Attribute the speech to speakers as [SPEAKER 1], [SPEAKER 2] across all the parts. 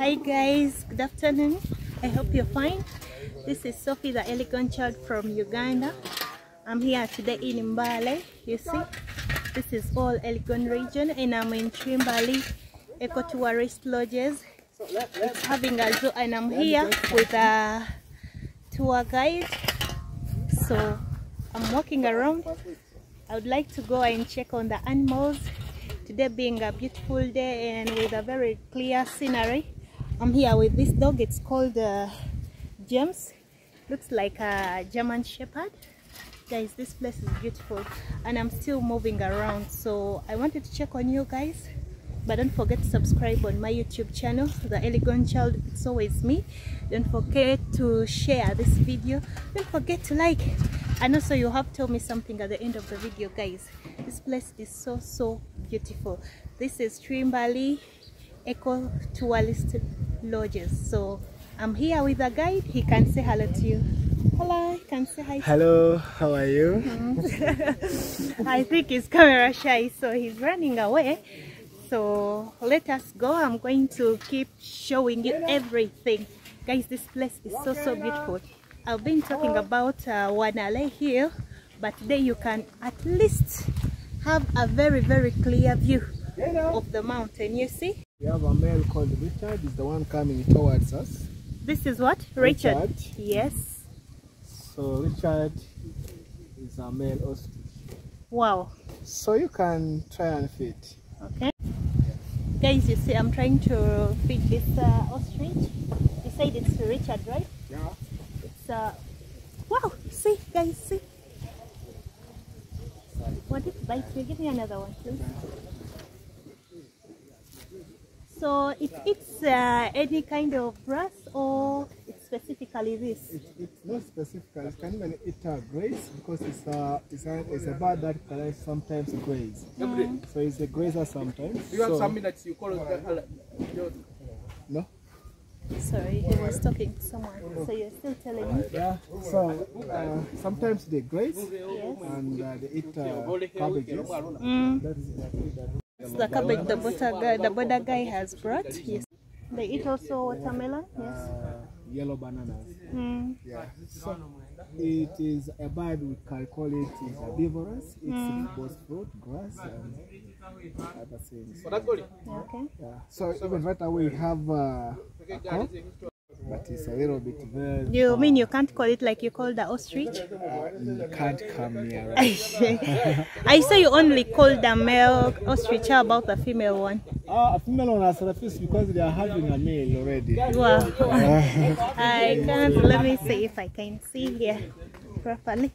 [SPEAKER 1] Hi guys, good afternoon. I hope you're fine. This is Sophie, the Elgon child from Uganda. I'm here today in Mbale. You see, this is all Elgon region, and I'm in Trimbali Eco Tourist Lodges. It's having a zoo, and I'm here with a tour guide. So I'm walking around. I would like to go and check on the animals. Today being a beautiful day and with a very clear scenery. I'm here with this dog. It's called uh, James. Looks like a German Shepherd. Guys, this place is beautiful and I'm still moving around. So I wanted to check on you guys. But don't forget to subscribe on my YouTube channel, The Elgon Child. It's always me. Don't forget to share this video. Don't forget to like. And also you have told me something at the end of the video, guys. This place is so, so beautiful. This is Trimbali Eco Tourist Lodges. So I'm here with a guide. He can say hello to you. Hello, can say hi.
[SPEAKER 2] Hello, how are you?
[SPEAKER 1] I think he's camera shy, so he's running away. So let us go. I'm going to keep showing you everything. Guys, this place is so, so beautiful. I've been talking about uh, Wanale Hill, but today you can at least have a very, very clear view of the mountain. You see?
[SPEAKER 2] We have a male called Richard, is the one coming towards us.
[SPEAKER 1] This is what? Richard.
[SPEAKER 2] Richard.
[SPEAKER 1] Yes.
[SPEAKER 2] So Richard is a male ostrich.
[SPEAKER 1] Wow.
[SPEAKER 2] So you can try and feed.
[SPEAKER 1] Okay. Guys, you see, I'm trying to feed this uh, ostrich. You said it's Richard, right?
[SPEAKER 2] Yeah.
[SPEAKER 1] It's uh, wow. See, guys, see. What did it bite you? Give me another one, please. So it eats uh, any kind of grass or it's specifically this?
[SPEAKER 2] It, it's not specific. It can even eat uh, graze because it's a, it's a, it's a bird that can sometimes graze. So it's a grazer sometimes.
[SPEAKER 3] Do you have
[SPEAKER 2] so,
[SPEAKER 3] something that you call it?
[SPEAKER 2] No?
[SPEAKER 1] Sorry, he was talking to someone. So you're still telling me?
[SPEAKER 2] Yeah. So uh, sometimes they graze
[SPEAKER 1] Yes.
[SPEAKER 2] and uh, they eat uh, cabbages.
[SPEAKER 1] Mm.
[SPEAKER 2] That is exactly.
[SPEAKER 1] It's the cabbage the border guy, the border guy has brought. Yes. They eat also watermelon. Yes.
[SPEAKER 2] Uh, yellow bananas.
[SPEAKER 1] Mm.
[SPEAKER 2] Yeah. So it is a bird we can call it is herbivorous. It's both fruit, grass, and other things.
[SPEAKER 1] Okay.
[SPEAKER 2] Yeah. So even right away we have uh, a cow, but it's a little bit very.
[SPEAKER 1] You mean you can't call it like you call the ostrich?
[SPEAKER 2] Uh, you can't come near.
[SPEAKER 1] I say you only call the male ostrich. How about the female one?
[SPEAKER 2] Ah, a female one has refused because they are having a male already.
[SPEAKER 1] Wow. I can't. Let me see if I can see here properly.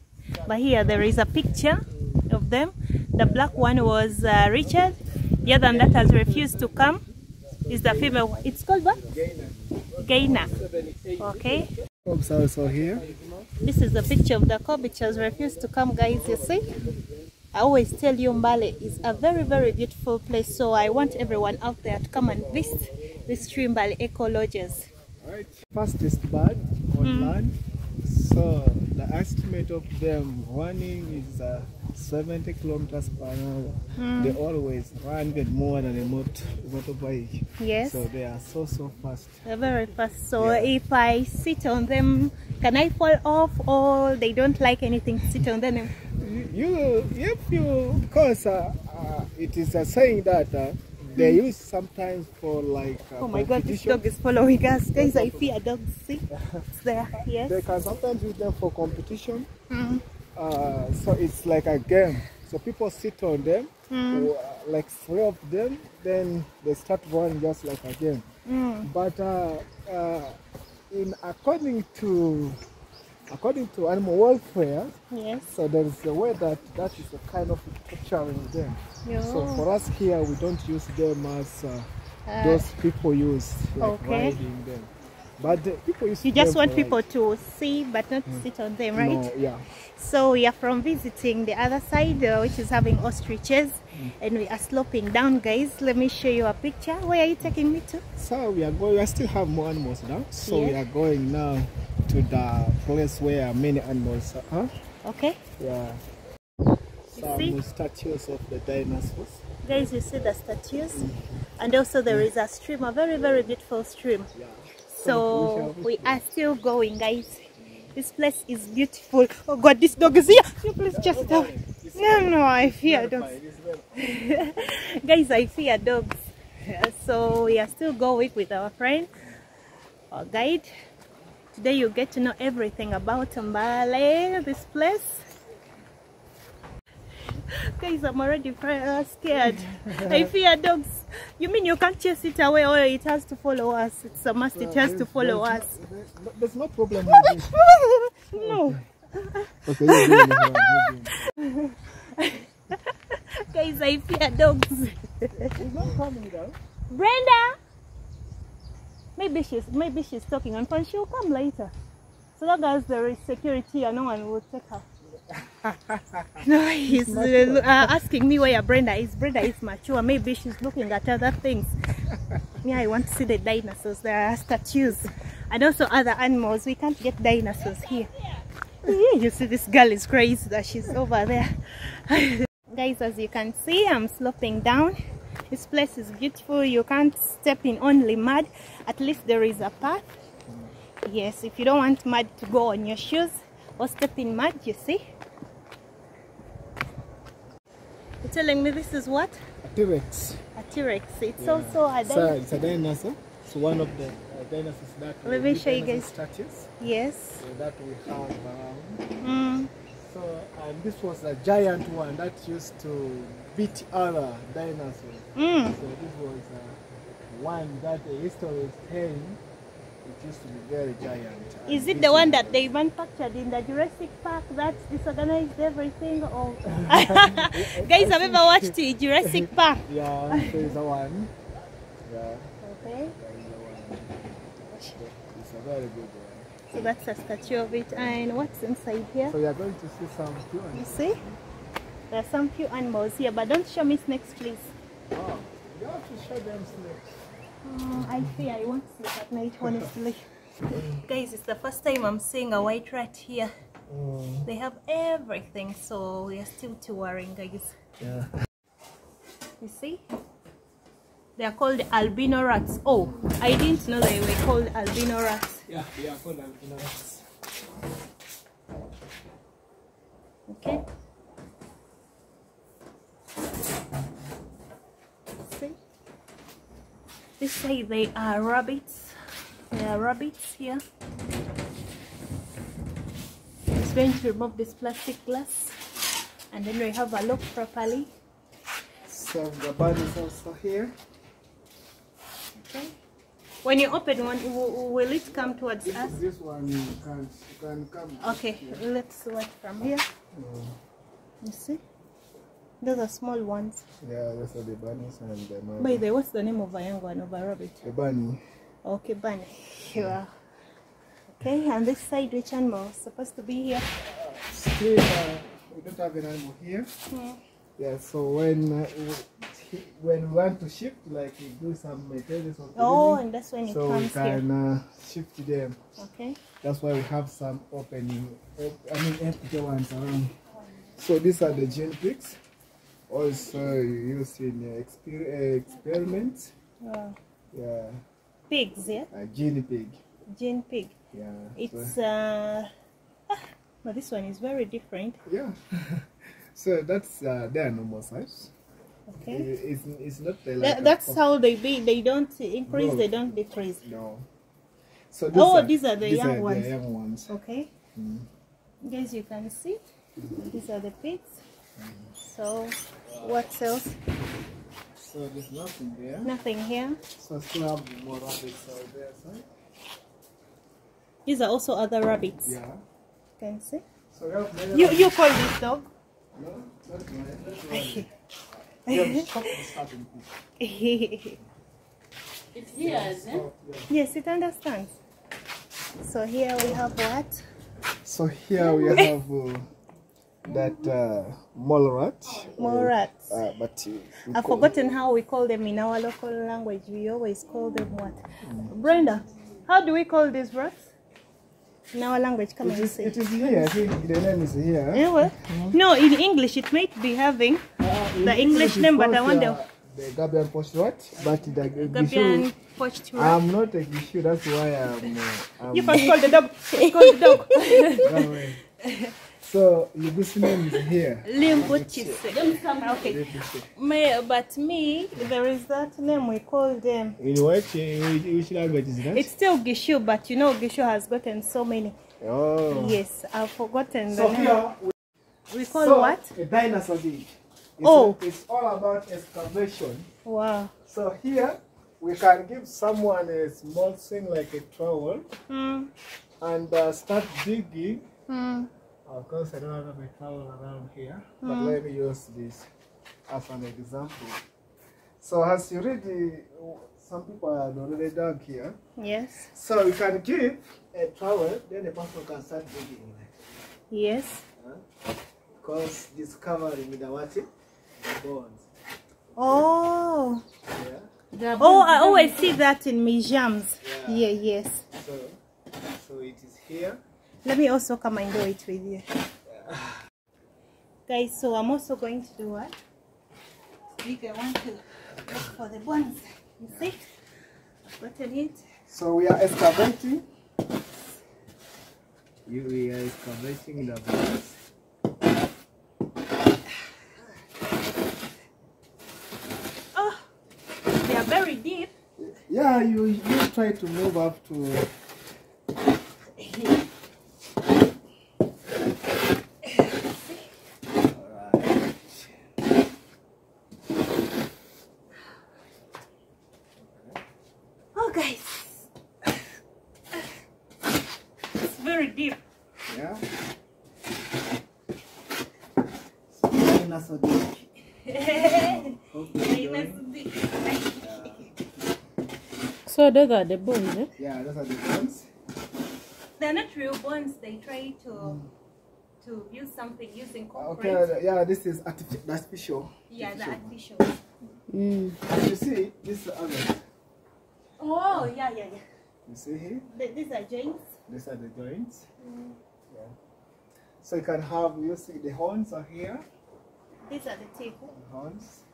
[SPEAKER 1] But here there is a picture of them. The black one was uh, Richard. The other one that has refused to come is the female. one. It's called what? Gaina. Okay.
[SPEAKER 2] Cubs also here.
[SPEAKER 1] This is the picture of the cob which has refused to come, guys. You see? I always tell you Mbale is a very, very beautiful place. So I want everyone out there to come and visit this tree Mbale Eco Lodges.
[SPEAKER 2] Right. Fastest bird on land. Mm. So the estimate of them running is uh, 70 kilometers per hour. They always run with more than a mot- motorbike.
[SPEAKER 1] Yes.
[SPEAKER 2] So they are so so fast.
[SPEAKER 1] They're very fast. So
[SPEAKER 2] Yeah.
[SPEAKER 1] if I sit on them, can I fall off or they don't like anything to sit on them?
[SPEAKER 2] You, you if you because uh, uh, it is a saying that uh, they use sometimes for like uh,
[SPEAKER 1] Oh my god, this dog is following us. Guys, I fear dogs. See? It's there. Yes.
[SPEAKER 2] They can sometimes use them for competition.
[SPEAKER 1] Mm.
[SPEAKER 2] Uh, so it's like a game. So people sit on them,
[SPEAKER 1] Mm.
[SPEAKER 2] uh, like three of them, then they start running just like a game.
[SPEAKER 1] Mm.
[SPEAKER 2] But uh, uh, in according to according to animal welfare,
[SPEAKER 1] Yes.
[SPEAKER 2] so there is a way that that is a kind of torturing them. So for us here, we don't use them as uh,
[SPEAKER 1] Uh,
[SPEAKER 2] those people use, like
[SPEAKER 1] okay.
[SPEAKER 2] riding them. But the people use
[SPEAKER 1] you just want people to see but not to sit on them, right?
[SPEAKER 2] No, yeah.
[SPEAKER 1] So we are from visiting the other side, uh, which is having ostriches, and we are sloping down, guys. Let me show you a picture. Where are you taking me to?
[SPEAKER 2] So we are going. I still have more animals now. So we are going now to the place where many animals are.
[SPEAKER 1] Okay.
[SPEAKER 2] Yeah.
[SPEAKER 1] See?
[SPEAKER 2] Some statues of the dinosaurs.
[SPEAKER 1] Guys, you see the statues? And also there is a stream, a very, very beautiful stream. So we are still going, guys. This place is beautiful. Oh God, this dog is here. You please just stop. No, no, I fear dogs. guys, I fear dogs. So we are still going with our friend, our guide. Today you get to know everything about Mbale, this place. Guys, I'm already uh, scared. I fear dogs. You mean you can't chase it away or it has to follow us? It's a must, it has to follow us.
[SPEAKER 2] There's no problem with this.
[SPEAKER 1] no.
[SPEAKER 2] Okay, you're doing it, you're.
[SPEAKER 1] Guys, I fear dogs.
[SPEAKER 2] He's not coming down.
[SPEAKER 1] Brenda! Maybe she's maybe she's talking phone. She'll come later. So long as there is security and no one will take her. no, he's uh, uh, asking me where Brenda is. Brenda is mature. Maybe she's looking at other things. me, I want to see the dinosaurs. There are statues and also other animals. We can't get dinosaurs here. Yeah, you see, this girl is crazy that she's over there. Guys, as you can see, I'm sloping down. This place is beautiful. You can't step in only mud. At least there is a path. Yes, if you don't want mud to go on your shoes or step in mud, you see. You're telling me this is what?
[SPEAKER 2] A T-Rex.
[SPEAKER 1] A T-Rex. It's
[SPEAKER 2] Yeah.
[SPEAKER 1] also a dinosaur.
[SPEAKER 2] it's a dinosaur. It's one of the uh, dinosaurs that
[SPEAKER 1] Let me show you guys.
[SPEAKER 2] statues
[SPEAKER 1] Yes.
[SPEAKER 2] that we have around.
[SPEAKER 1] Mm.
[SPEAKER 2] So, and this was a giant one that used to beat other dinosaurs.
[SPEAKER 1] Mm.
[SPEAKER 2] So this was uh, one that the history is saying it used to be very giant.
[SPEAKER 1] Is it the one that
[SPEAKER 2] the-
[SPEAKER 1] they manufactured in the Jurassic Park that disorganized everything? Or guys, have ever watched the Jurassic Park?
[SPEAKER 2] Yeah, so it's the one. Yeah,
[SPEAKER 1] Okay.
[SPEAKER 2] that is the one. It's a very good one.
[SPEAKER 1] So that's a statue of it. And what's inside here?
[SPEAKER 2] So you are going to see some
[SPEAKER 1] You see? There are some few animals here, but don't show me snakes, please.
[SPEAKER 2] Oh, you have to show them snakes.
[SPEAKER 1] Mm, I fear I won't sleep at night, honestly. Guys, it's the first time I'm seeing a white rat here.
[SPEAKER 2] Mm,
[SPEAKER 1] They have everything, so we are still touring, guys.
[SPEAKER 2] yeah.
[SPEAKER 1] You see? They are called albino rats. Oh, I didn't know they were called albino rats.
[SPEAKER 2] Yeah, they are called albino rats.
[SPEAKER 1] Okay. See? They say they are rabbits. There are rabbits here. Just going to remove this plastic glass and then we have a look properly.
[SPEAKER 2] So the bird is also here.
[SPEAKER 1] Okay. When you open one, will it come towards
[SPEAKER 2] This,
[SPEAKER 1] us?
[SPEAKER 2] this one you can, you can come.
[SPEAKER 1] Okay, let's see what from here.
[SPEAKER 2] Mm,
[SPEAKER 1] You see? Those are small ones.
[SPEAKER 2] Yeah, those are the bunnies and the mama.
[SPEAKER 1] By the way, what's the name of a young one of a rabbit?
[SPEAKER 2] The bunny.
[SPEAKER 1] Okay, bunny. Wow. Okay, and this side, which animal is supposed to be here?
[SPEAKER 2] Still, uh, we don't have an animal here. Yeah, yeah so when uh, we- when we want to shift, like we do some maintenance of
[SPEAKER 1] Oh, and that's when it
[SPEAKER 2] so we
[SPEAKER 1] comes here.
[SPEAKER 2] can uh, shift them.
[SPEAKER 1] Okay.
[SPEAKER 2] That's why we have some opening, op- I mean empty ones around. So these are the gene pigs. Also used in uh, exper- uh, experiments.
[SPEAKER 1] Wow.
[SPEAKER 2] Yeah,
[SPEAKER 1] Pigs, yeah?
[SPEAKER 2] a guinea pig.
[SPEAKER 1] Gene pig.
[SPEAKER 2] Yeah.
[SPEAKER 1] It's,
[SPEAKER 2] so,
[SPEAKER 1] uh, ah, but this one is very different.
[SPEAKER 2] yeah. so that's uh, their normal size.
[SPEAKER 1] Okay.
[SPEAKER 2] It's, it's not uh, like
[SPEAKER 1] That, that's how they be. They don't increase,
[SPEAKER 2] No.
[SPEAKER 1] they don't decrease.
[SPEAKER 2] No. So
[SPEAKER 1] Oh, these are the
[SPEAKER 2] these
[SPEAKER 1] young
[SPEAKER 2] are
[SPEAKER 1] ones.
[SPEAKER 2] The young ones.
[SPEAKER 1] Okay.
[SPEAKER 2] Mm.
[SPEAKER 1] Guys, you can see. These are the pigs. So, what else?
[SPEAKER 2] So there's nothing there.
[SPEAKER 1] Nothing here.
[SPEAKER 2] So still have more rabbits out there. So
[SPEAKER 1] These are also other rabbits.
[SPEAKER 2] yeah.
[SPEAKER 1] You can see.
[SPEAKER 2] So we have many
[SPEAKER 1] You
[SPEAKER 2] rabbits.
[SPEAKER 1] you call this dog?
[SPEAKER 2] No, that's mine. That's mine. Yeah, stop this happening.
[SPEAKER 1] yes,
[SPEAKER 4] It hears, eh?
[SPEAKER 2] Yeah.
[SPEAKER 1] it understands. So here we have what?
[SPEAKER 2] So here we have uh, that uh, mole rat.
[SPEAKER 1] More rats.
[SPEAKER 2] Uh, but uh,
[SPEAKER 1] I've forgotten how we call them in our local language. We always call them what? Brenda, how do we call these rats? in our language. Come
[SPEAKER 2] It
[SPEAKER 1] and
[SPEAKER 2] is,
[SPEAKER 1] say.
[SPEAKER 2] it is here. I think the name is here.
[SPEAKER 1] Yeah, well, no, in English it might be having
[SPEAKER 2] Uh,
[SPEAKER 1] The English name, but I wonder-
[SPEAKER 2] uh, The Gabian post what? But the
[SPEAKER 1] Gabian
[SPEAKER 2] Gishu,
[SPEAKER 1] poached rat.
[SPEAKER 2] I'm not a Gishu, that's why I'm. Uh, I'm
[SPEAKER 1] You first call the dog. Call the dog.
[SPEAKER 2] way. So Yugusi name is here.
[SPEAKER 1] Limbuchise. Okay.
[SPEAKER 2] Yugusi.
[SPEAKER 1] Me, but me, there is that name we call them.
[SPEAKER 2] In what in which, which language is that?
[SPEAKER 1] It's still Gishu, but you know Gishu has gotten so many.
[SPEAKER 2] oh.
[SPEAKER 1] Yes, I've forgotten the
[SPEAKER 2] So
[SPEAKER 1] name.
[SPEAKER 2] here we
[SPEAKER 1] We call
[SPEAKER 2] so,
[SPEAKER 1] what?
[SPEAKER 2] A dinosaur dig. It's,
[SPEAKER 1] Oh.
[SPEAKER 2] it's all about excavation.
[SPEAKER 1] Wow.
[SPEAKER 2] So here we can give someone a small thing like a trowel
[SPEAKER 1] Hmm.
[SPEAKER 2] and uh, start digging.
[SPEAKER 1] Hmm.
[SPEAKER 2] Of course, I don't have my trowel around here, but hmm. let me use this as an example. So as you read, the, some people are already dug here.
[SPEAKER 1] Yes.
[SPEAKER 2] So you can give a trowel, then the person can start digging.
[SPEAKER 1] Yes.
[SPEAKER 2] Because discovering the what? The bones.
[SPEAKER 1] Oh.
[SPEAKER 2] Yeah.
[SPEAKER 1] Oh, I always see that in museums.
[SPEAKER 2] Yeah.
[SPEAKER 1] Yeah, yes.
[SPEAKER 2] So, so it is here.
[SPEAKER 1] Let me also come and do it with you. Guys, so I'm also going to do what? If I want to look for the bones. You see? I've gotten it.
[SPEAKER 2] So we are excavating. You, we are excavating the bones.
[SPEAKER 1] Oh, they are very deep.
[SPEAKER 2] Yeah, you you try to move up to. Alright.
[SPEAKER 1] Oh, guys. It's very deep.
[SPEAKER 2] Yeah. So, dinosaur dig. Hope you're enjoying.
[SPEAKER 4] So those are the bones, eh?
[SPEAKER 2] Yeah, those are the bones.
[SPEAKER 1] They're not real bones. They try to to use something using concrete.
[SPEAKER 2] Okay, yeah, this is artifi- artificial.
[SPEAKER 1] Yeah, the artificial.
[SPEAKER 4] Mm.
[SPEAKER 2] As you see, this is other.
[SPEAKER 1] Oh, yeah, yeah, yeah.
[SPEAKER 2] You see here?
[SPEAKER 1] Th- These are joints.
[SPEAKER 2] These are the joints. Yeah. So you can have, you see the horns are here,
[SPEAKER 1] These are the teeth.
[SPEAKER 2] the horns,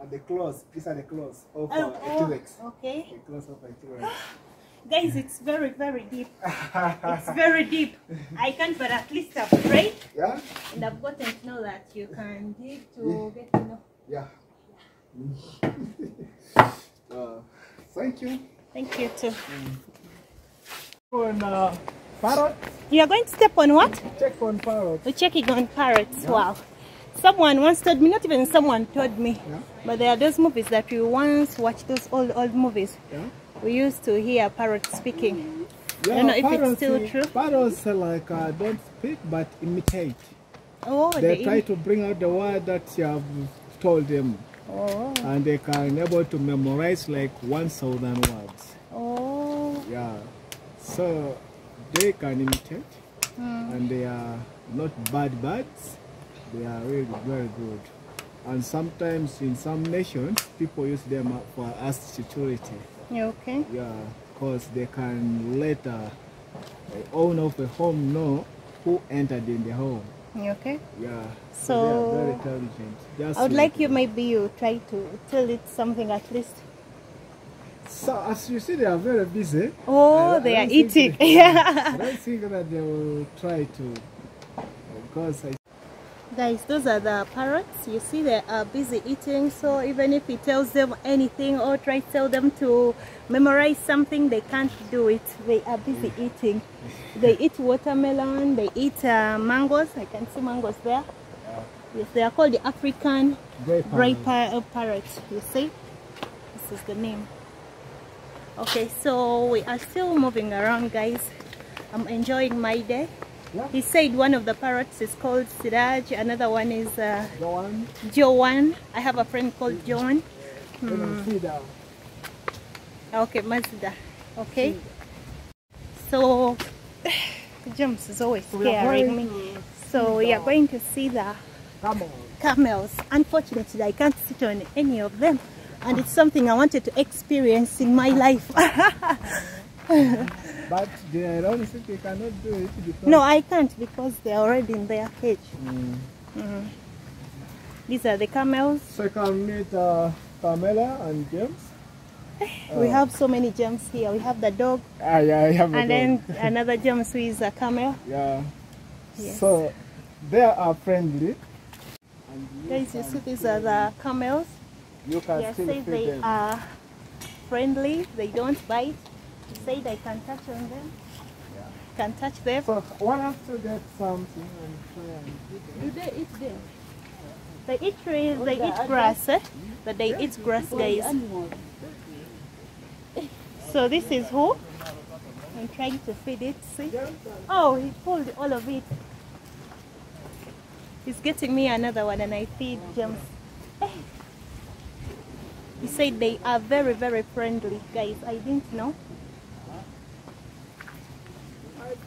[SPEAKER 2] and the claws. These are the claws of
[SPEAKER 1] Oh,
[SPEAKER 2] uh,
[SPEAKER 1] oh,
[SPEAKER 2] a T-Rex.
[SPEAKER 1] okay.
[SPEAKER 2] The claws of a T-Rex.
[SPEAKER 1] Guys, it's very, very deep. It's very deep. I can't, but at least I've prayed
[SPEAKER 2] yeah?
[SPEAKER 1] and I've gotten to know that you can dig to get to know.
[SPEAKER 2] Yeah. uh, thank you.
[SPEAKER 1] Thank you too.
[SPEAKER 2] On uh, parrot,
[SPEAKER 1] You are going to step on what?
[SPEAKER 2] check on parrot.
[SPEAKER 1] We're checking on parrots. Wow. Someone once told me, not even someone told me,
[SPEAKER 2] Yeah.
[SPEAKER 1] but there are those movies that we once watched, those old, old movies.
[SPEAKER 2] Yeah.
[SPEAKER 1] We used to hear parrots speaking.
[SPEAKER 2] Yeah,
[SPEAKER 1] don't know if it's
[SPEAKER 2] parrots,
[SPEAKER 1] still
[SPEAKER 2] uh,
[SPEAKER 1] true.
[SPEAKER 2] Parrots like uh, don't speak but imitate.
[SPEAKER 1] Oh,
[SPEAKER 2] They
[SPEAKER 1] they
[SPEAKER 2] try to bring out the word that you have told them.
[SPEAKER 1] Oh,
[SPEAKER 2] and they can able to memorize like 1000 words
[SPEAKER 1] oh.
[SPEAKER 2] yeah so they can imitate
[SPEAKER 1] Hmm.
[SPEAKER 2] and they are not bad birds they are really very good and sometimes in some nations people use them for as security
[SPEAKER 1] You okay?
[SPEAKER 2] yeah because they can let uh, the owner of a home know who entered in the home
[SPEAKER 1] You okay?
[SPEAKER 2] yeah
[SPEAKER 1] So,
[SPEAKER 2] they are very intelligent Just
[SPEAKER 1] I would like you maybe you try to tell it something at least.
[SPEAKER 2] so as you see they are very busy
[SPEAKER 1] Oh,
[SPEAKER 2] I-
[SPEAKER 1] they
[SPEAKER 2] I
[SPEAKER 1] are eating.
[SPEAKER 2] they-
[SPEAKER 1] yeah.
[SPEAKER 2] I don't think that they will try to, because I,
[SPEAKER 1] Guys, those are the parrots. You see, they are busy eating. So even if he tells them anything or try to tell them to memorize something, they can't do it. They are busy eating. They eat watermelon. They eat uh, mangoes. I can see mangoes there. Yes, they are called the African
[SPEAKER 2] Grey
[SPEAKER 1] par- uh, parrot. You see, this is the name. Okay, so we are still moving around, guys. I'm enjoying my day.
[SPEAKER 2] Yeah.
[SPEAKER 1] He said one of the parrots is called Siraj, another one is uh,
[SPEAKER 2] one,
[SPEAKER 1] Joan. I have a friend called Joan.
[SPEAKER 2] you can see that.
[SPEAKER 1] Okay, Mazda. Okay. So, James is always scaring me. So we are going to see the camels. Unfortunately, I can't sit on any of them. And it's something I wanted to experience in my life.
[SPEAKER 2] But the Iron City cannot do it because
[SPEAKER 1] No, I can't because they're already in their cage.
[SPEAKER 2] Mm.
[SPEAKER 1] Mhm. These are the camels.
[SPEAKER 2] So you can meet uh, Pamela and James.
[SPEAKER 1] We have so many gems here. We have the dog,
[SPEAKER 2] Ah, yeah, I have
[SPEAKER 1] and then another gems who is a camel.
[SPEAKER 2] Yeah.
[SPEAKER 1] Yes.
[SPEAKER 2] So they are friendly. You
[SPEAKER 1] Guys, you see these are the camels.
[SPEAKER 2] You can
[SPEAKER 1] They
[SPEAKER 2] still feed
[SPEAKER 1] they
[SPEAKER 2] them.
[SPEAKER 1] are friendly. They don't bite. They say they can touch on them. Yeah. Can touch them.
[SPEAKER 2] So one has to get something and try and feed them.
[SPEAKER 4] Do they eat them?
[SPEAKER 1] They eat trees. They eat grass. Eh? But they eat grass, guys. So this is who? I'm trying to feed it. See? Oh, he pulled all of it. He's getting me another one, and I feed James. Eh. He said they are very, very friendly, guys. I didn't know.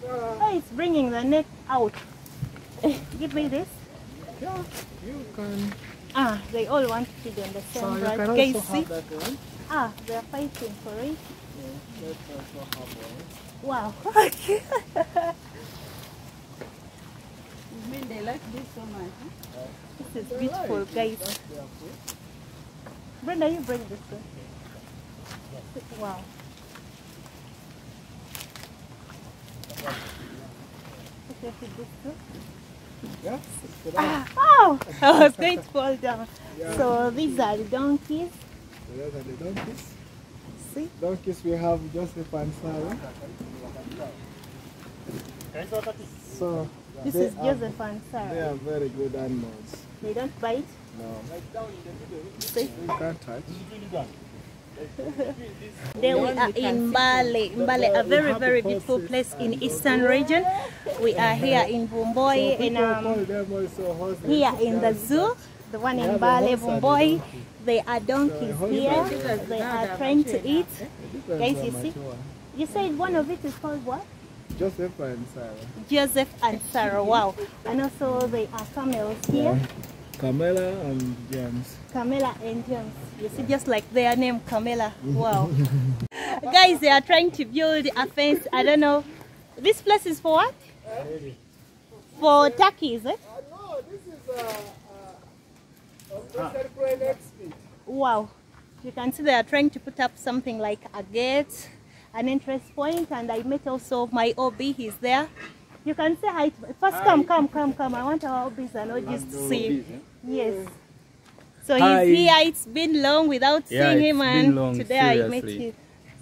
[SPEAKER 1] Oh, it's bringing the neck out. Give me this.
[SPEAKER 2] Yeah, you can.
[SPEAKER 1] Ah, they all want to feed on the
[SPEAKER 2] So
[SPEAKER 1] same
[SPEAKER 2] you can also have that one.
[SPEAKER 1] Ah, they're fighting for it.
[SPEAKER 2] Yeah, let's also have one.
[SPEAKER 1] Wow.
[SPEAKER 4] You mean they like this so much? Huh?
[SPEAKER 1] this is beautiful, guys. Brenda, you bring this one. Wow. Okay, feed this too.
[SPEAKER 2] Yeah.
[SPEAKER 1] Ah, oh, I was going to fall down. So these are the donkeys.
[SPEAKER 2] so those are the donkeys.
[SPEAKER 1] See?
[SPEAKER 2] Donkeys we have Joseph and Sarah. So
[SPEAKER 1] This is
[SPEAKER 2] are,
[SPEAKER 1] Joseph and
[SPEAKER 2] They are very good animals.
[SPEAKER 1] They don't bite.
[SPEAKER 2] No,
[SPEAKER 1] See?
[SPEAKER 2] you can't touch.
[SPEAKER 1] Then we are in Mbale. Mbale, a very, very beautiful place in eastern region. We are here in Bumboy and um,
[SPEAKER 2] them also horses.
[SPEAKER 1] here in the zoo, the one in Mbale, Bumboy. They are donkeys here. They are trying to eat. Guys, you see? You said one of it is called what?
[SPEAKER 2] Joseph and Sarah.
[SPEAKER 1] Joseph and Sarah. Wow. And also they are camels here.
[SPEAKER 2] Camilla and James.
[SPEAKER 1] Camilla and James. You see, just like their name, Camilla. Wow. Guys, they are trying to build a fence. I don't know. This place is for what? For turkeys, eh?
[SPEAKER 2] no, this is a, a, a special crane expert.
[SPEAKER 1] Wow. You can see they are trying to put up something like a gate, an entrance point, and I met also my OB. He's there. You can say hi. First, come, come, come, come. I want our OBs and OGs to see. Yes. So
[SPEAKER 3] Hi.
[SPEAKER 1] he's here. It's been long without
[SPEAKER 3] Yeah,
[SPEAKER 1] seeing him, and
[SPEAKER 3] long,
[SPEAKER 1] today I met
[SPEAKER 3] seriously.
[SPEAKER 1] you.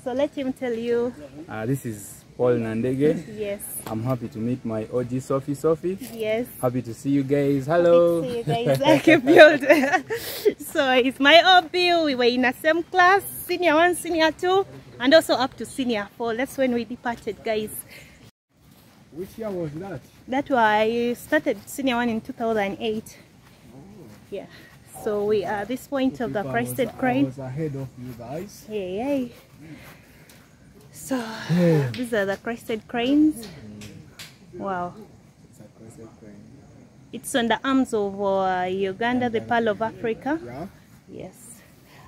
[SPEAKER 1] So let him tell you.
[SPEAKER 3] Uh, this is Paul Nandege.
[SPEAKER 1] Yes,
[SPEAKER 3] I'm happy to meet my OG Sophie Sophie.
[SPEAKER 1] yes.
[SPEAKER 3] Happy to see you guys. Hello.
[SPEAKER 1] See you guys. Build. so it's my OB. We were in the same class, senior one, senior two, and also up to senior four. That's when we departed, guys.
[SPEAKER 2] Which year was that?
[SPEAKER 1] That why I started senior one in 2008. Yeah. So we are at this point of the crested crane.
[SPEAKER 2] ahead of you guys.
[SPEAKER 1] Hey, hey. So these are the crested cranes. Wow.
[SPEAKER 2] It's a crested crane.
[SPEAKER 1] It's on the arms of uh, Uganda, the Pearl of Africa.
[SPEAKER 2] Yeah.
[SPEAKER 1] Yes.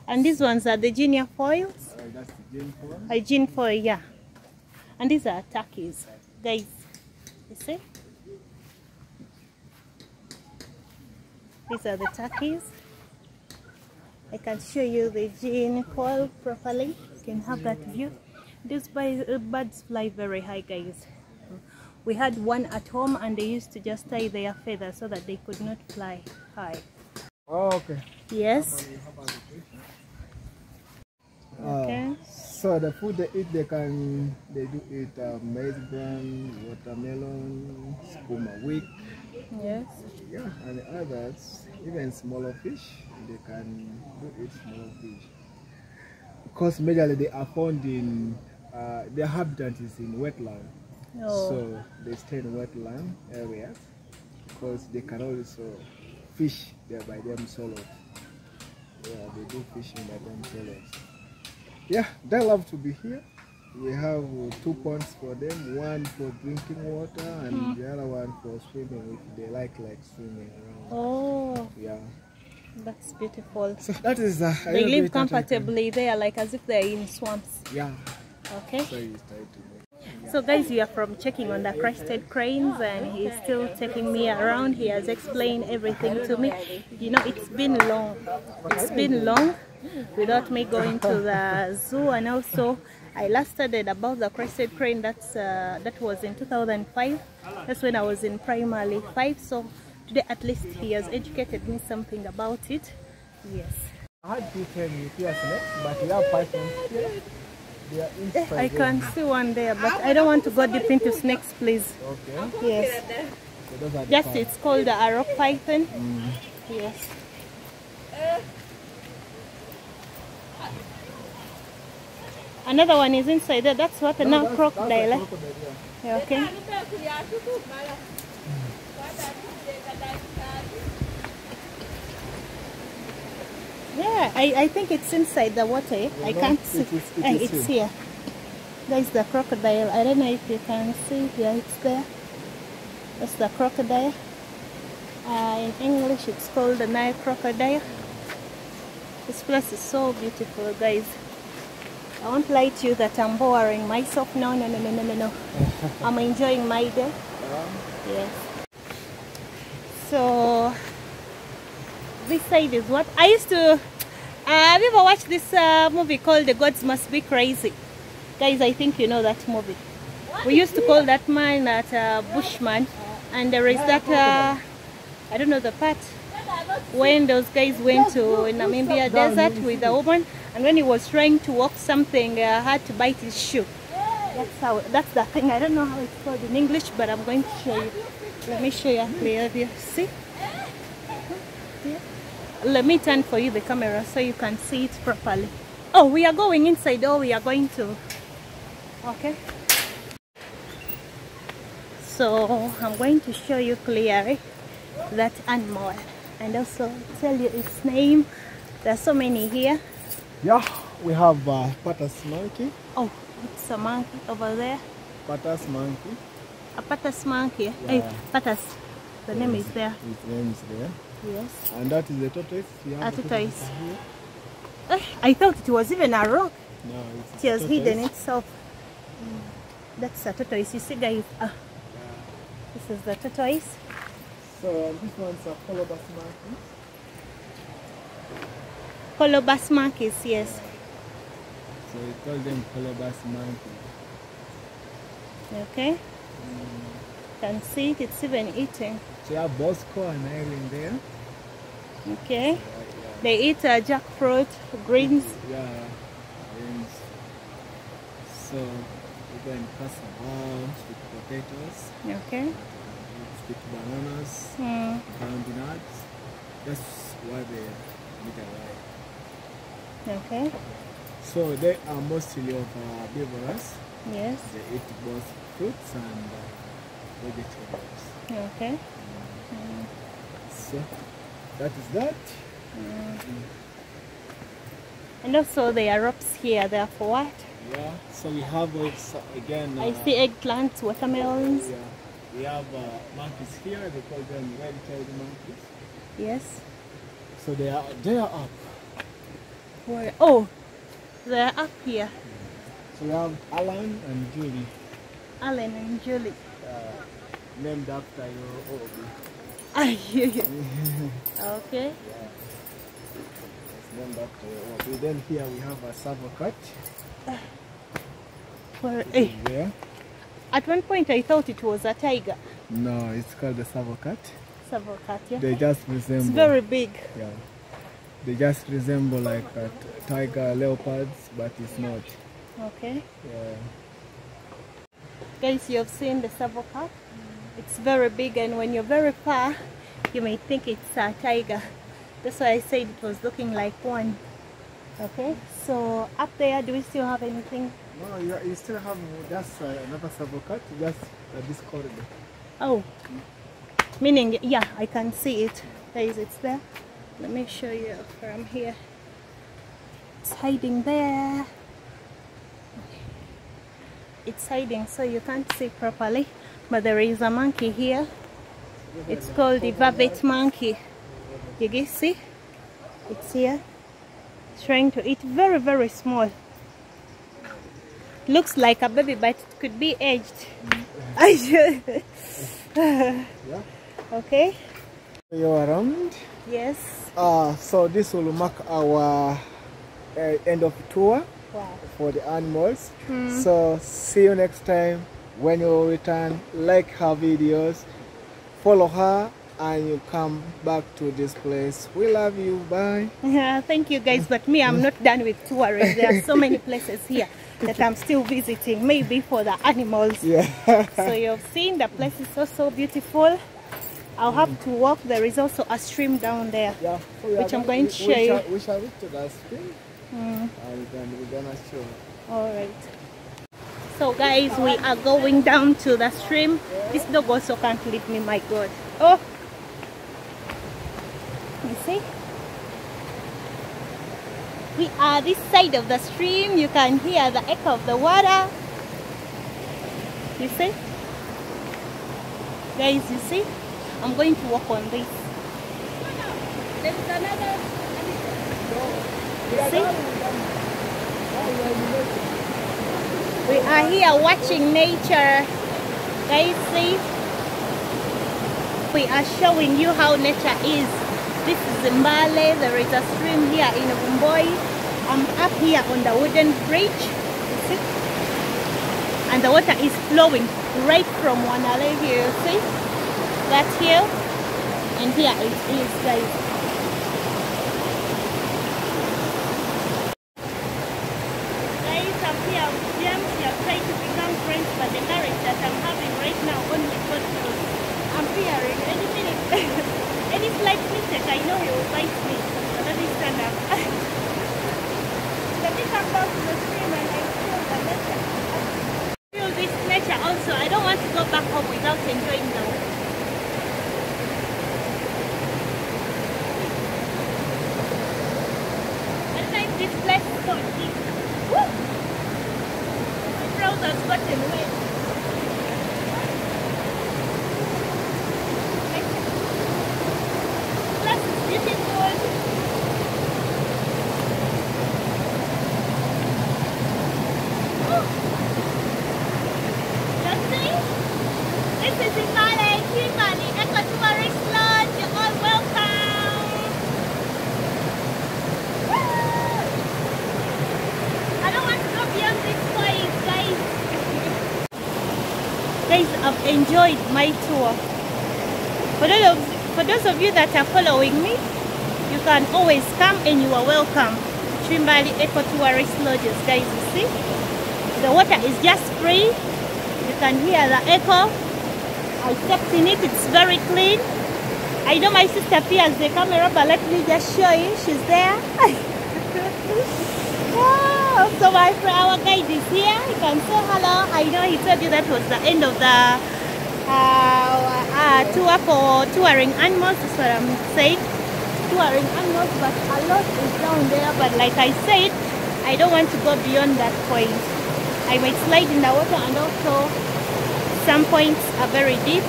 [SPEAKER 1] And these ones are the guinea fowls.
[SPEAKER 2] Uh, that's the gin form.
[SPEAKER 1] Hygiene foil, yeah. And these are turkeys. Guys, you see? These are the turkeys. I can show you the guinea fowl properly. You can have that view. These uh, birds fly very high, guys. We had one at home and they used to just tie their feathers so that they could not fly high.
[SPEAKER 2] Oh, okay.
[SPEAKER 1] Yes.
[SPEAKER 2] Uh,
[SPEAKER 1] Okay.
[SPEAKER 2] So the food they eat, they can they do eat uh, maize bran, watermelon, sukuma wiki,
[SPEAKER 1] Yes.
[SPEAKER 2] yeah, and others, even smaller fish, they can do eat smaller fish. Because majorly they are found in uh, their habitat is in wetland,
[SPEAKER 1] Oh.
[SPEAKER 2] so they stay in wetland areas because they can also fish there by themselves. Yeah, they do fishing by themselves. Yeah, they love to be here. We have two ponds for them, one for drinking water and the other one for swimming if they like like swimming around.
[SPEAKER 1] Oh,
[SPEAKER 2] Yeah.
[SPEAKER 1] That's beautiful.
[SPEAKER 2] So that is uh,
[SPEAKER 1] They live comfortably there, like as if they're in swamps.
[SPEAKER 2] Yeah.
[SPEAKER 1] Okay.
[SPEAKER 2] So you try to make.
[SPEAKER 1] So guys, we are from checking on the crested cranes and he's still taking me around. He has explained everything to me. You know, it's been long. It's been long without me going to the zoo and also I last studied about the crested crane that's uh, that was in 2005 that's when I was in primary 5 so today at least he has educated me something about it yes
[SPEAKER 2] I had with here snakes, but we have pythons here. They are inside.
[SPEAKER 1] I can see one there but I don't want to go deep into snakes please
[SPEAKER 2] Okay.
[SPEAKER 1] yes
[SPEAKER 2] So those are the
[SPEAKER 1] just it's called the arrow python yes another one is inside there that's what
[SPEAKER 2] No,
[SPEAKER 1] now crocodile eh?
[SPEAKER 2] crocodile. Yeah,
[SPEAKER 1] okay Yeah, I, I think it's inside the water. eh? I can't
[SPEAKER 2] it
[SPEAKER 1] see.
[SPEAKER 2] is- it is
[SPEAKER 1] it's
[SPEAKER 2] here.
[SPEAKER 1] here. There's the crocodile. I don't know if you can see. Yeah, it's there. That's the crocodile. Uh, in English, it's called the Nile crocodile. This place is so beautiful, guys. I won't lie to you that I'm boring myself. No, no, no, no, no, no, no. I'm enjoying my day. Yes. So this side is what I used to. Uh, have you ever watched this uh, movie called The Gods Must Be Crazy? Guys, I think you know that movie. We used to call that man that uh, Bushman, and there is that. Uh, I don't know the part when those guys went to Namibia desert with a woman, and when he was trying to walk something, uh, had to bite his shoe. That's how. That's the thing. I don't know how it's called in English, but I'm going to show you. Let me show you a clear view. See? Yeah. Let me turn for you the camera so you can see it properly. Oh, we are going inside. Oh, we are going to. Okay. So I'm going to show you clearly that animal and also tell you its name. there's so many here.
[SPEAKER 2] Yeah, we have uh, Patas monkey.
[SPEAKER 1] Oh, it's a monkey over there.
[SPEAKER 2] Patas monkey.
[SPEAKER 1] A patas monkey. Hey, patas. The name is there.
[SPEAKER 2] His name is there.
[SPEAKER 1] Yes.
[SPEAKER 2] And that is the tortoise.
[SPEAKER 1] A tortoise. I thought it was even a rock.
[SPEAKER 2] No, it's
[SPEAKER 1] It has hidden itself. That's a tortoise. You see, guys. Ah, this is the tortoise.
[SPEAKER 2] So um, this one's a colobus monkey.
[SPEAKER 1] Colobus monkeys. Yes.
[SPEAKER 2] So we call them colobus monkey.
[SPEAKER 1] Okay. Can see it. It's even eating.
[SPEAKER 2] So you have Bosco and Irene there.
[SPEAKER 1] Okay. They eat uh, jackfruit, greens.
[SPEAKER 2] Yeah. And so we and pass around with potatoes,
[SPEAKER 1] Okay.
[SPEAKER 2] with bananas,
[SPEAKER 1] Hmm.
[SPEAKER 2] ground nuts. That's why they eat alive.
[SPEAKER 1] Okay.
[SPEAKER 2] So they are mostly of uh, herbivorous.
[SPEAKER 1] Yes.
[SPEAKER 2] They eat both fruits and uh, vegetables.
[SPEAKER 1] Okay.
[SPEAKER 2] So that is that.
[SPEAKER 1] And also there are ropes here. They are for what?
[SPEAKER 2] Yeah. So we have uh, again. Uh,
[SPEAKER 1] I see eggplants, watermelons.
[SPEAKER 2] Yeah. We have uh, monkeys here. They call them red-tailed monkeys.
[SPEAKER 1] Yes.
[SPEAKER 2] So they are they are up.
[SPEAKER 1] Where? Oh, they're up here.
[SPEAKER 2] So we have Alan and Julie,
[SPEAKER 1] Alan and Julie.
[SPEAKER 2] Named after your Obi.
[SPEAKER 1] I hear you. Okay.
[SPEAKER 2] It's named after your. Then here we have a cat.
[SPEAKER 1] Where? Eh,
[SPEAKER 2] There.
[SPEAKER 1] At one point I thought it was a tiger.
[SPEAKER 2] No, it's called the serval cat.
[SPEAKER 1] Serval cat, yeah.
[SPEAKER 2] They just resemble.
[SPEAKER 1] It's very big.
[SPEAKER 2] Yeah. They just resemble like a tiger, leopards, but it's not.
[SPEAKER 1] Okay.
[SPEAKER 2] Yeah.
[SPEAKER 1] Guys, you have seen the Serval cat. It's very big and when you're very far, you may think it's a tiger. That's why I said it was looking like one. Okay, so up there, do we still have anything?
[SPEAKER 2] No, you, you still have just uh, another serval cat, just uh, this corridor.
[SPEAKER 1] Oh, meaning, yeah, I can see it. there is it's there. Let me show you from here. It's hiding there. It's hiding so you can't see properly. But there is a monkey here. It's called the Vervet monkey. You guys see? It's here. It's trying to eat very, very small. looks like a baby but it could be aged
[SPEAKER 2] Yeah.
[SPEAKER 1] okay
[SPEAKER 2] You're around.
[SPEAKER 1] yes
[SPEAKER 2] Uh, so this will mark our uh, end of tour
[SPEAKER 1] wow
[SPEAKER 2] for the animals. So see you next time when you return. Like her videos, follow her, and you come back to this place. We love you. Bye.
[SPEAKER 1] Yeah, thank you guys, but me, I'm not done with touring. There are so many places here that I'm still visiting, maybe for the animals.
[SPEAKER 2] Yeah.
[SPEAKER 1] So you've seen the place is so, so beautiful. I'll have to walk. There is also a stream down there.
[SPEAKER 2] yeah.
[SPEAKER 1] Which I'm going to show
[SPEAKER 2] we
[SPEAKER 1] you.
[SPEAKER 2] Shall, we shall reach to
[SPEAKER 1] Mm,
[SPEAKER 2] and we're gonna show.
[SPEAKER 1] all right. So guys, we are going down to the stream. This dog also can't leave me, my God. Oh! You see? We are this side of the stream. You can hear the echo of the water. You see? Guys, you see? I'm going to walk on this. There is another. See? We are here watching nature. Guys, see? We are showing you how nature is. This is Zimbale. There is a stream here in Vumboi. I'm up here on the wooden bridge. See? And the water is flowing right from Wanale here. See? That here. And here it is. Guys, I'm here with James. We are trying to become friends, but the courage that I'm having right now only God knows. I'm fearing any minute, any slight mistake, I know he will bite me. But let me stand up. Let me come down to the stream and I feel the nature. I feel this nature also. I don't want to go back home without enjoying the I think this place is so deep. Woo! My trousers gotten wet. This is beautiful. Woo! You see? This is Imale, Kimali, Eco Tourist Lodge. You're all welcome. I don't want to go beyond this point, guys. Guys, I've enjoyed my tour. For those, of, for those of you that are following me, you can always come and you are welcome. Trimbali Eco Tourist Lodges, guys, you see? The water is just free. You can hear the echo. I stepped in it, it's very clean. I know my sister fears the camera, but let me just show you. She's there. Wow, so my friend, our guide is here. You can say hello. I know he told you that was the end of the uh, uh, tour for touring animals. That's what I'm saying. Touring animals, but a lot is down there. But like I said, I don't want to go beyond that point. I might slide in the water, and also some points are very deep.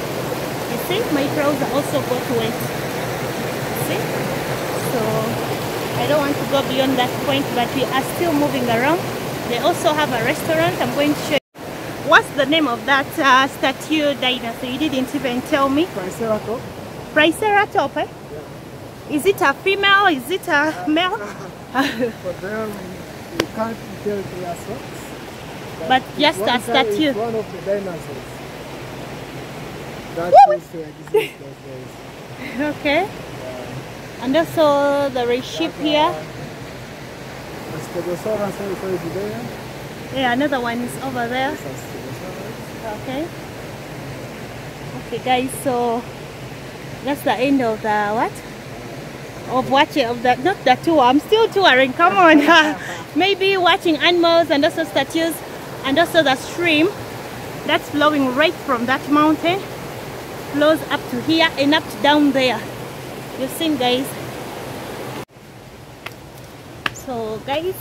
[SPEAKER 1] You see, my trousers also got wet. See, so. I don't want to go beyond that point, but we are still moving around. They also have a restaurant. I'm going to show. What's the name of that uh, statue dinosaur? You didn't even tell me.
[SPEAKER 2] Triceratops.
[SPEAKER 1] Triceratops, eh? Yeah. Is it a female? Is it a male?
[SPEAKER 2] For them, you can't tell their socks.
[SPEAKER 1] But just a statue.
[SPEAKER 2] one of the dinosaurs. That
[SPEAKER 1] Woo!
[SPEAKER 2] used to exist those days.
[SPEAKER 1] okay. And also there is sheep here.
[SPEAKER 2] The Stegosaurus also is there.
[SPEAKER 1] Yeah, another one is over there. Okay. Okay, guys. So that's the end of the what? Of watching of the not the tour. I'm still touring. Come on. Maybe watching animals and also statues and also the stream that's flowing right from that mountain flows up to here and up to down there. You've seen, guys. So, guys,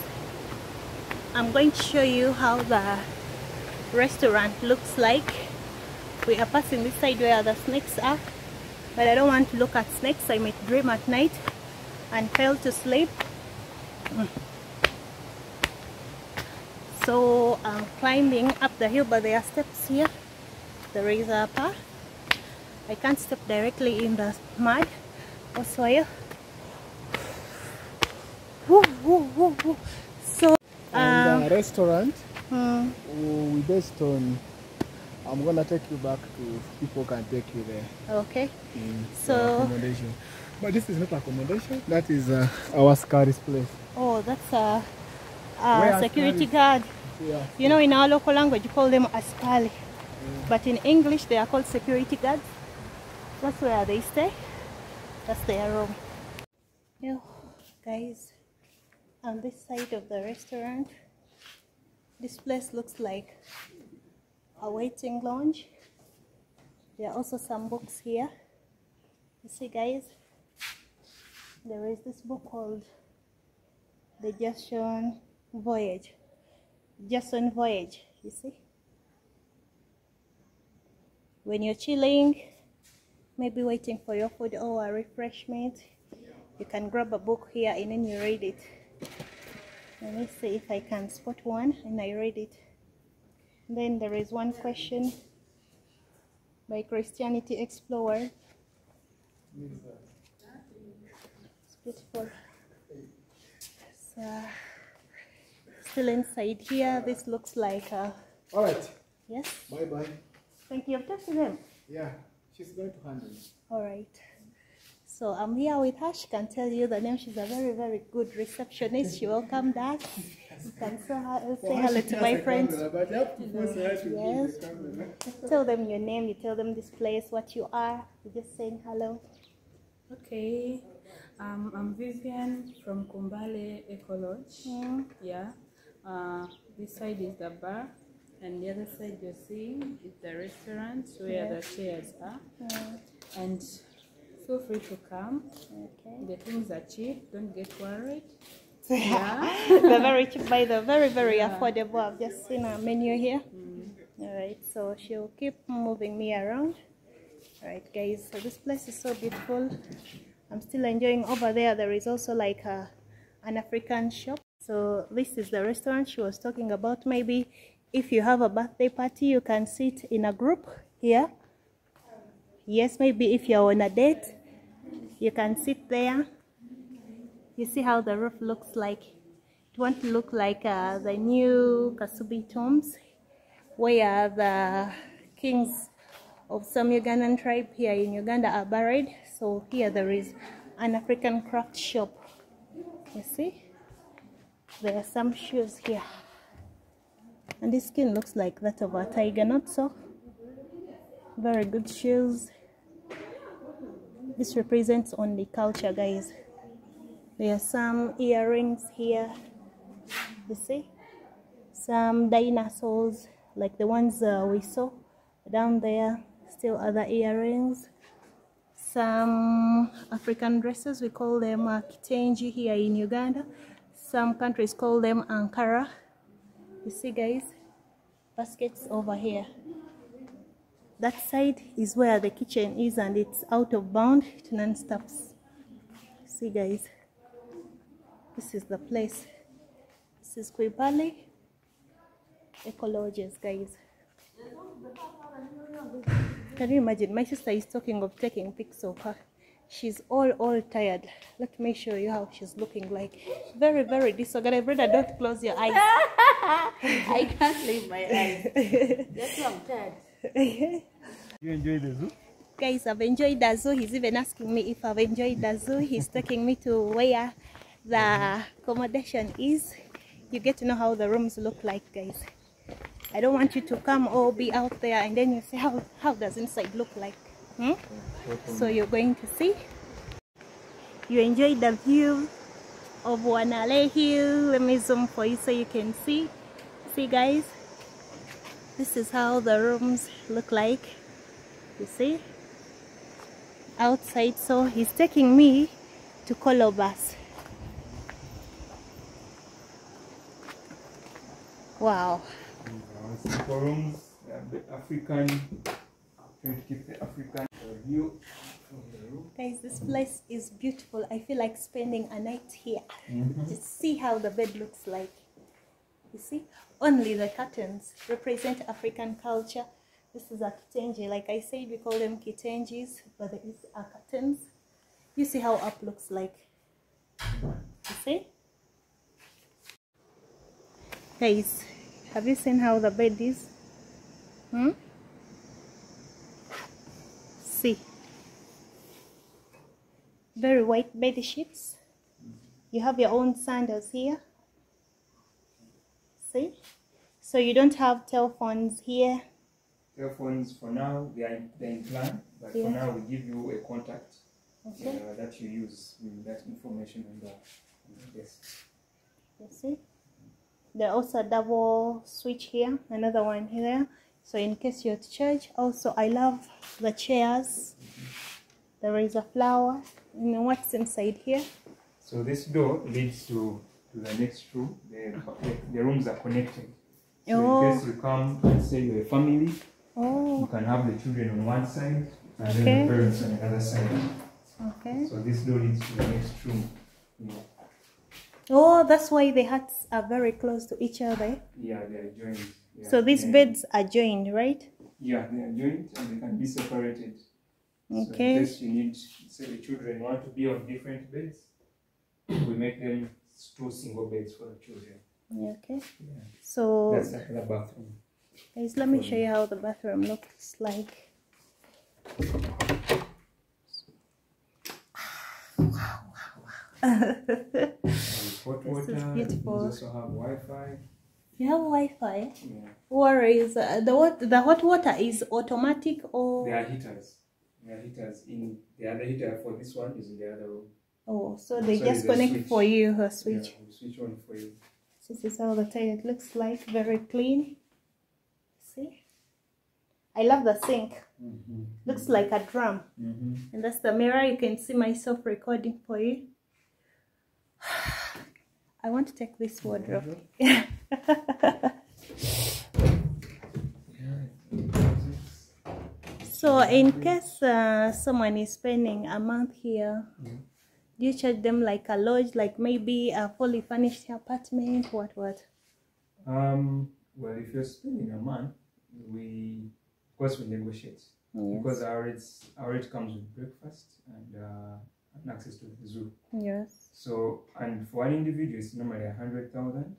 [SPEAKER 1] I'm going to show you how the restaurant looks like. We are passing this side where the snakes are, but I don't want to look at snakes. I might dream at night and fail to sleep. Mm. so I'm climbing up the hill but there are steps here there is a path I can't step directly in the mud or soil Woo, woo, woo, woo. so
[SPEAKER 2] And
[SPEAKER 1] um,
[SPEAKER 2] the restaurant,
[SPEAKER 1] Hmm.
[SPEAKER 2] oh, we based on. I'm gonna take you back to people can take you there.
[SPEAKER 1] okay So- uh,
[SPEAKER 2] accommodation. But this is not accommodation. That is uh, our Scari's place.
[SPEAKER 1] oh that's a, a security guard
[SPEAKER 2] Yeah.
[SPEAKER 1] You know, in our local language, you call them askali. Mm. But in English, they are called security guards. That's where they stay. That's their room. Yo, guys, on this side of the restaurant, this place looks like a waiting lounge. There are also some books here. You see, guys, there is this book called The Jason Voyage. Jason Voyage, you see? When you're chilling, maybe waiting for your food or a refreshment, you can grab a book here and then you read it. Let me see if I can spot one and I read it. Then there is one question by Christianity Explored. It's beautiful. So, still inside here. This looks like a
[SPEAKER 2] All right.
[SPEAKER 1] yes.
[SPEAKER 2] Bye bye.
[SPEAKER 1] Thank you. I've talked to them.
[SPEAKER 2] Yeah. She's going to handle it.
[SPEAKER 1] All right. So I'm here with her. She can tell you the name. She's a very, very good receptionist. She welcomed us. You can say, hi- say hello to my friends.
[SPEAKER 2] But you have to force her to
[SPEAKER 1] Yes.
[SPEAKER 2] give the camera.
[SPEAKER 1] Tell them your name. You tell them this place, what you are. You're just saying hello.
[SPEAKER 4] Okay, um, I'm Vivian from Kumbale Eco Lodge.
[SPEAKER 1] Mm.
[SPEAKER 4] Yeah, uh, this side is the bar, and the other side you're seeing is the restaurant where the chairs are.
[SPEAKER 1] Mm.
[SPEAKER 4] And feel free to come.
[SPEAKER 1] Okay.
[SPEAKER 4] The things are cheap. Don't get worried. Yeah.
[SPEAKER 1] They're very cheap, by the very, very affordable. I've just seen a menu here. Mm. All right, so she'll keep moving me around. All right, guys. So this place is so beautiful. I'm still enjoying. Over there, there is also like a, an African shop. So this is the restaurant she was talking about. Maybe if you have a birthday party, you can sit in a group here. Yes, maybe if you're on a date, you can sit there. You see how the roof looks like? It won't look like uh, the new Kasubi tombs. Where the kings of some Ugandan tribe here in Uganda are buried. So here there is an African craft shop. You see? There are some shoes here. And this skin looks like that of a tiger not so. Very good shoes this represents only culture guys. There are some earrings here. You see? Some dinosaurs like the ones uh, we saw down there. Still other earrings. Some african dresses we call them uh, kitenge here in uganda. Some countries call them ankara. You see guys? Baskets over here that side is where the kitchen is and it's out of bound. It non-stops see guys. This is the place. This is Kwibale Eco Lodges guys. Can you imagine? My sister is talking of taking pics of her. She's all all tired. Let me show you how she's looking like. Very very disorganized. Brother don't close your eyes.
[SPEAKER 4] I can't leave my eyes. That's why I'm tired.
[SPEAKER 2] You enjoy the zoo?
[SPEAKER 1] guys i've enjoyed the zoo. He's even asking me if i've enjoyed the zoo. He's taking me to where the accommodation is. You get to know how the rooms look like guys. I don't want you to come or be out there and then you say how how does inside look like hmm? so you're going to see. You enjoy the view of wanale hill. Let me zoom for you so you can see. See guys this is how the rooms look like. You see? Outside so he's taking me to Colobus wow
[SPEAKER 3] Simple rooms, the African, trying to keep the African view from the room.
[SPEAKER 1] guys this place is beautiful. I feel like spending a night here. Mm-hmm. Just see how the bed looks like. You see, only the curtains represent African culture. This is a kitenge. Like I said, we call them kitenges, but these are curtains. You see how up looks like. You see? Guys, have you seen how the bed is? Hmm? See. Very white bed sheets. You have your own sandals here. See? So you don't have telephones here.
[SPEAKER 3] Telephones for now they are they're in plan, but
[SPEAKER 1] Yeah.
[SPEAKER 3] for now we give you a contact
[SPEAKER 1] Okay.
[SPEAKER 3] uh, that you use with that information on the, on the desk.
[SPEAKER 1] You see? There also a double switch here, another one here. So in case you're to charge. Also, I love the chairs. There is a flower. You know what's inside here?
[SPEAKER 3] So this door leads to, to the next room. The, the, the rooms are connected. So
[SPEAKER 1] Oh.
[SPEAKER 3] in case you come and say you're a family, you
[SPEAKER 1] Oh,
[SPEAKER 3] can have the children on one side and
[SPEAKER 1] Okay.
[SPEAKER 3] then the parents on the other side.
[SPEAKER 1] okay.
[SPEAKER 3] So this door leads to the next room. Yeah,
[SPEAKER 1] Oh, that's why the huts are very close to each other.
[SPEAKER 3] yeah they are joined. Yeah.
[SPEAKER 1] So these
[SPEAKER 3] Yeah.
[SPEAKER 1] beds are joined, right?
[SPEAKER 3] Yeah, they are joined and they can be separated. So
[SPEAKER 1] Okay.
[SPEAKER 3] in case you need, say the children want to be on different beds, we make them two single beds for the children.
[SPEAKER 1] Yeah, Okay.
[SPEAKER 3] Yeah.
[SPEAKER 1] So,
[SPEAKER 3] That's the bathroom.
[SPEAKER 1] guys, let me show you how the bathroom looks like.
[SPEAKER 3] And hot
[SPEAKER 1] This is beautiful.
[SPEAKER 3] We also have Wi-Fi.
[SPEAKER 1] You have Wi-Fi.
[SPEAKER 3] Yeah.
[SPEAKER 1] Or is uh, the what? The hot water is automatic or
[SPEAKER 3] There are heaters. There are heaters in the other heater for this one is in the other room.
[SPEAKER 1] Oh? So they just connect
[SPEAKER 3] switch.
[SPEAKER 1] for you a
[SPEAKER 3] Yeah,
[SPEAKER 1] switch.
[SPEAKER 3] we switch on for you.
[SPEAKER 1] This is how the toilet looks like. Very clean. See, I love the sink.
[SPEAKER 3] Mm-hmm.
[SPEAKER 1] Looks like a drum.
[SPEAKER 3] Mm-hmm.
[SPEAKER 1] And that's the mirror. You can see myself recording for you. I want to take this wardrobe.
[SPEAKER 3] Yeah.
[SPEAKER 1] so, in case uh, someone is spending a month here,
[SPEAKER 3] Yeah.
[SPEAKER 1] You charge them like a lodge, like maybe a fully furnished apartment? What, what?
[SPEAKER 3] Um, well, if you're spending a month, we, of course, we negotiate.
[SPEAKER 1] Yes.
[SPEAKER 3] Because our rates, our rate comes with breakfast and, uh, and access to the zoo.
[SPEAKER 1] Yes.
[SPEAKER 3] So, and for an individual, it's normally a hundred thousand.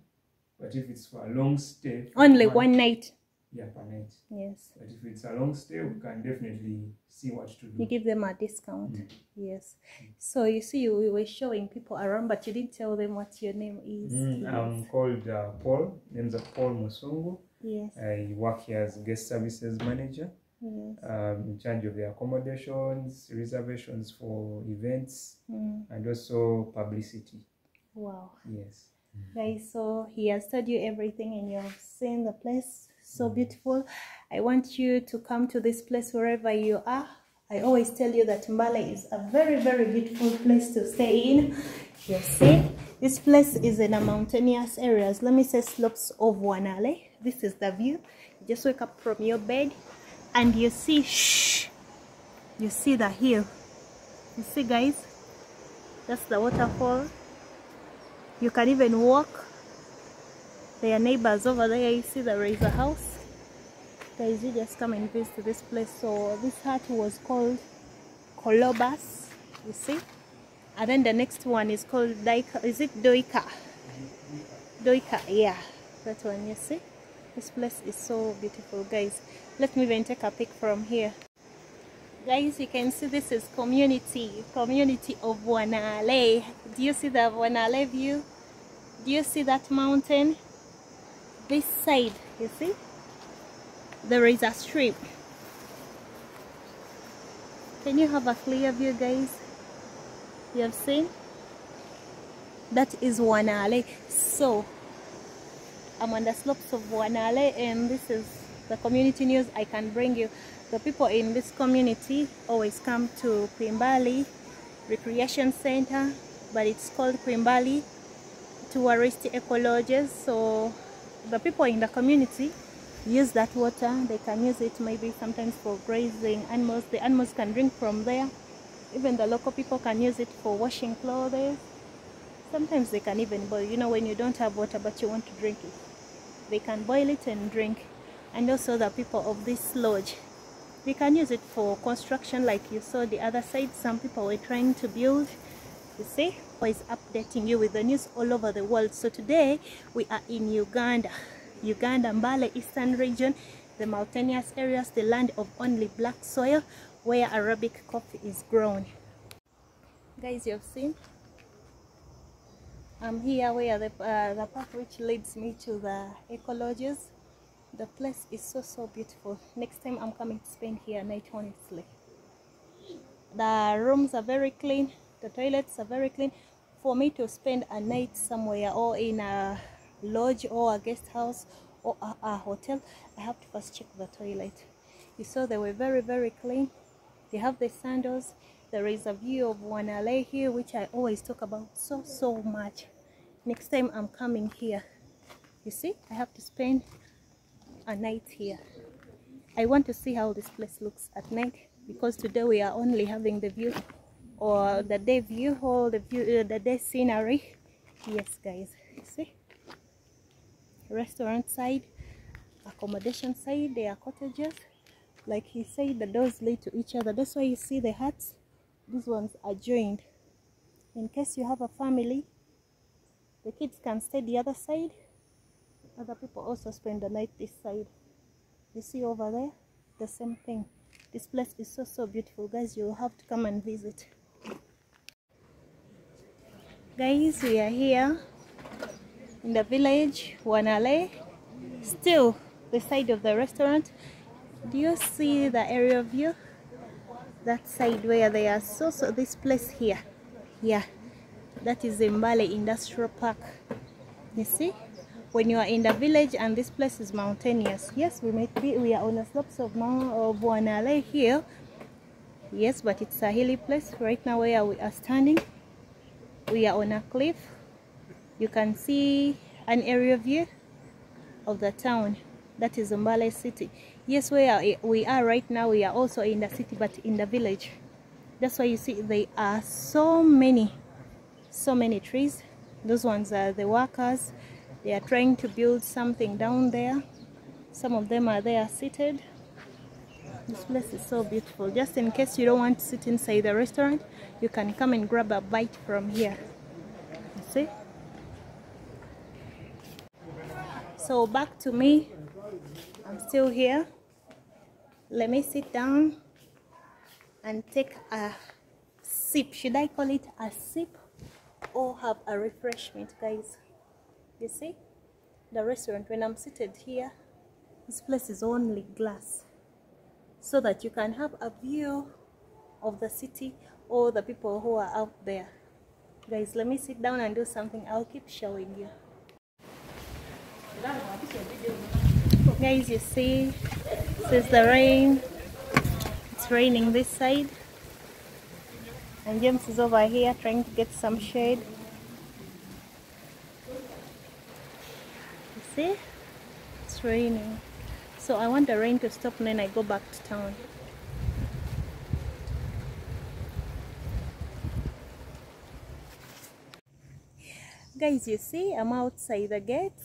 [SPEAKER 3] But if it's for a long stay,
[SPEAKER 1] Only one night.
[SPEAKER 3] Yeah, per night.
[SPEAKER 1] Yes.
[SPEAKER 3] But if it's a long stay, we can definitely see what to do.
[SPEAKER 1] You give them a discount.
[SPEAKER 3] Mm.
[SPEAKER 1] Yes. So you see, we were showing people around, but you didn't tell them what your name is.
[SPEAKER 3] Mm,
[SPEAKER 1] Yes.
[SPEAKER 3] I'm called uh, Paul. Name's Paul Musongo.
[SPEAKER 1] yes.
[SPEAKER 3] I work here as guest services manager.
[SPEAKER 1] Yes.
[SPEAKER 3] um, in charge of the accommodations, reservations for events,
[SPEAKER 1] Mm.
[SPEAKER 3] and also publicity.
[SPEAKER 1] Wow.
[SPEAKER 3] Yes.
[SPEAKER 1] Guys, so he has told you everything and you've seen the place. So beautiful. I want you to come to this place wherever you are. I always tell you that Mbale is a very, very beautiful place to stay in. You see, this place is in a mountainous areas. Let me say slopes of Wanale. This is the view. You just wake up from your bed and you see, shh, you see the hill. You see, guys, that's the waterfall. You can even walk. There are neighbors over there. You see there is a house. Guys, you just come and visit this place. So this hut was called Colobus. You see? And then the next one is called Daika. Is it Doika? Doika, yeah. That one, you see? This place is so beautiful, guys. Let me even take a pic from here. Guys, you can see this is community, community of Wanale. Do you see the Wanale view? Do you see that mountain? This side, you see? There is a stream. Can you have a clear view, guys? You have seen? That is Wanale. So, I'm on the slopes of Wanale and this is the community news I can bring you. The people in this community always come to Quimbali Recreation Center, but it's called Quimbali Tourist Eco Lodges. So the people in the community use that water. They can use it maybe sometimes for grazing animals. The animals can drink from there. Even the local people can use it for washing clothes. Sometimes they can even boil. You know when you don't have water but you want to drink it. they can boil it and drink and also the people of this lodge they can use it for construction like you saw the other side some people were trying to build you see always updating you with the news all over the world. So today we are in uganda. Uganda mbale eastern region the mountainous areas the land of only black soil where arabic coffee is grown. Guys you've seen? I'm here where the, uh, the path which leads me to the eco lodges the place is so so beautiful. Next time i'm coming to spend here night honestly. The rooms are very clean the toilets are very clean. For me to spend a night somewhere or in a lodge or a guest house or a, a hotel i have to first check the toilet. You saw they were very very clean. They have the sandals. There is a view of wanale here which i always talk about so so much. Next time i'm coming here. You see i have to spend a night here. I want to see how this place looks at night because today we are only having the view or the day view or the view uh, the day scenery yes guys. See? Restaurant side accommodation side there are cottages. Like he said the doors lead to each other. That's why you see the huts. These ones are joined. In case you have a family the kids can stay the other side. Other people also spend the night this side. You see over there? The same thing. This place is so so beautiful. Guys you'll have to come and visit guys we are here in the village wanale. Still the side of the restaurant. Do you see the area of view? That side where they are. So so this place here. Yeah. That is Mbale Industrial Park. You see? When you are in the village and this place is mountainous. Yes we might be we are on the slopes of Mount of Wanale here. Yes but it's a hilly place. Right now where we are standing we are on a cliff. You can see an area view of the town. That is Mbale city. Yes we are we are right now we are also in the city but in the village. That's why you see there are so many so many trees. Those ones are the workers. They are trying to build something down there. Some of them are there seated this place is so beautiful. Just in case you don't want to sit inside the restaurant you can come and grab a bite from here. You see? So back to me. I'm still here. Let me sit down and take a sip. Should i call it a sip or have a refreshment guys? You see? The restaurant when i'm seated here this place is only glass so that you can have a view of the city or the people who are out there. Guys let me sit down and do something. I'll keep showing you. Guys you see this is the rain it's raining this side. And James is over here trying to get some shade. You see? It's raining so I want the rain to stop and then I go back to town. Guys you see I'm outside the gate.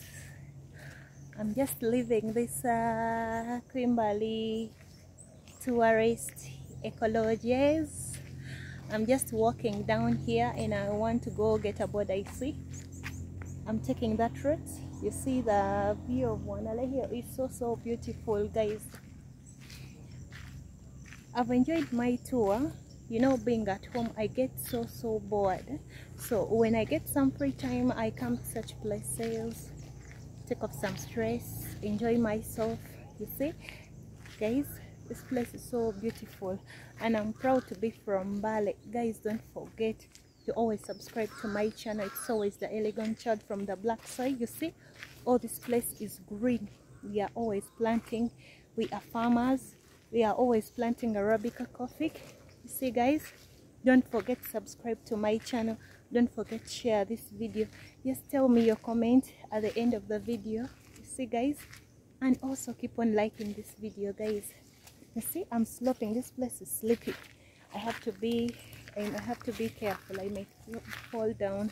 [SPEAKER 1] I'm just leaving this uh, Kimberley tourist eco lodges. I'm just walking down here and I want to go get a board I see. I'm taking that route you see the view of Wanale here is so so beautiful guys. I've enjoyed my tour. You know being at home I get so so bored. So when I get some free time I come to such places take off some stress enjoy myself. You see guys this place is so beautiful. And i'm proud to be from Mbale. Guys don't forget to always subscribe to my channel. It's always the Elgon child from the black side you see. All this place is green. We are always planting. We are farmers. We are always planting arabica coffee. You see guys don't forget subscribe to my channel. Don't forget share this video. Just tell me your comment at the end of the video. You see guys? And also keep on liking this video guys. You see i'm sloping this place is slippy. I have to be and i have to be careful i might fall down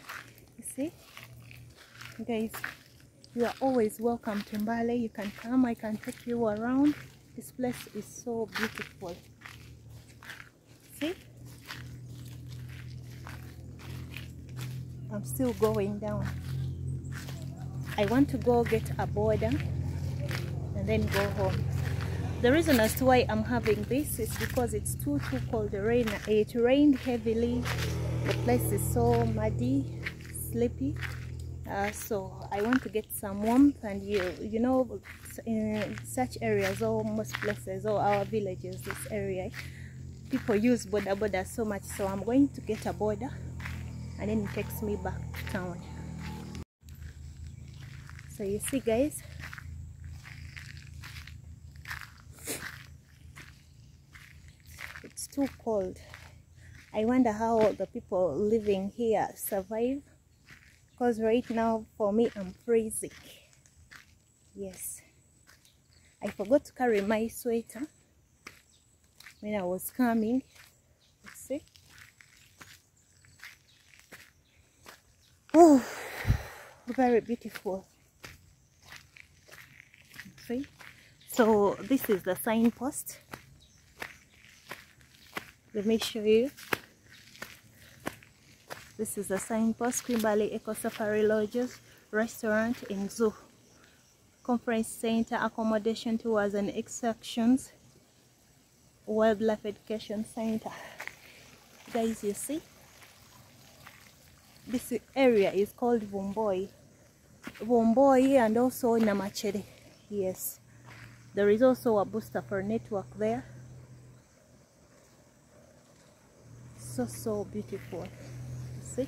[SPEAKER 1] you see guys you are always welcome to Mbale. You can come, I can take you around. This place is so beautiful. See? I'm still going down. I want to go get a boda and then go home. The reason as to why I'm having this is because it's too too cold. The rain it rained heavily. The place is so muddy, sleepy. Uh, so I want to get some warmth and you you know in such areas or most places or our villages this area people use boda boda so much so I'm going to get a boda and then it takes me back to town so you see guys it's too cold. I wonder how the people living here survive because right now for me I'm freezing. Yes. I forgot to carry my sweater when I was coming. Let's see. Oh very beautiful. See. So this is the signpost let me show you. This is the signpost Quimbali Eco Safari Lodges restaurant in zoo. Conference center accommodation tours and excursions wildlife education center. Guys you see? This area is called Vumboi. Vumboi and also Namachere yes. There is also a booster for network there so so beautiful. See?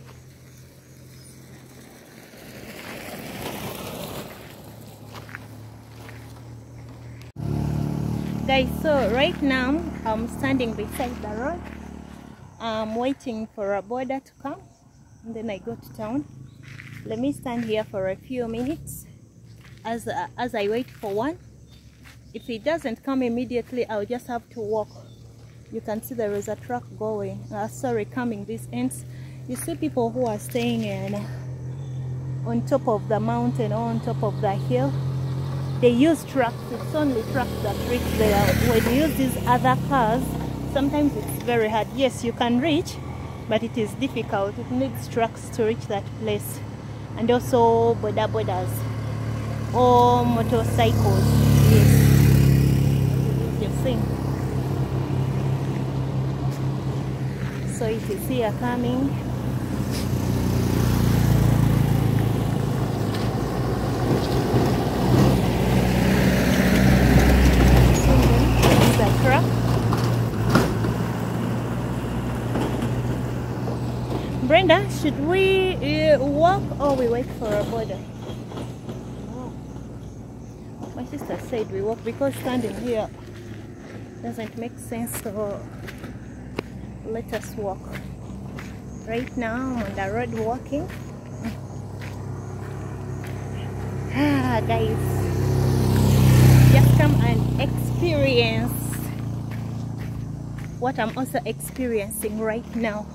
[SPEAKER 1] Guys so right now i'm standing beside the road. I'm waiting for a boda to come. And then i go to town. Let me stand here for a few minutes. As uh, as i wait for one. If it doesn't come immediately i'll just have to walk you can see there is a truck going uh, sorry coming this ends you see people who are staying in on top of the mountain or on top of the hill. They use trucks it's only trucks that reach there. When you use these other cars sometimes it's very hard. Yes you can reach but it is difficult. It needs trucks to reach that place. And also boda bodas or motorcycles. Yes. You see so if you see here coming Brenda, should we uh, walk or we wait for a boda? Oh. My sister said we walk because standing here doesn't make sense so let us walk. Right now I'm on the road walking. Ah guys, just come and experience what I'm also experiencing right now.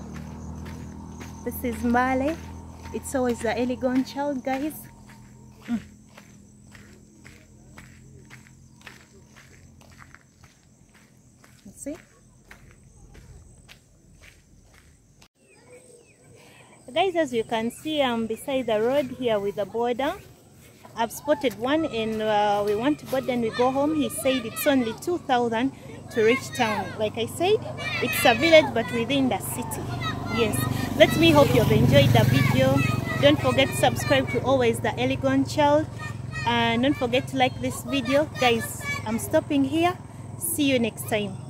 [SPEAKER 1] This is Mbale. It's always the Elgon child, guys. Guys, as you can see, I'm beside the road here with the boda. I've spotted one and uh, we want to board and we go home. He said it's only 2,000 to reach town. Like I said, it's a village but within the city. Yes. Let me hope you've enjoyed the video. Don't forget to subscribe to Always the Elgon Child. And don't forget to like this video. Guys, I'm stopping here. See you next time.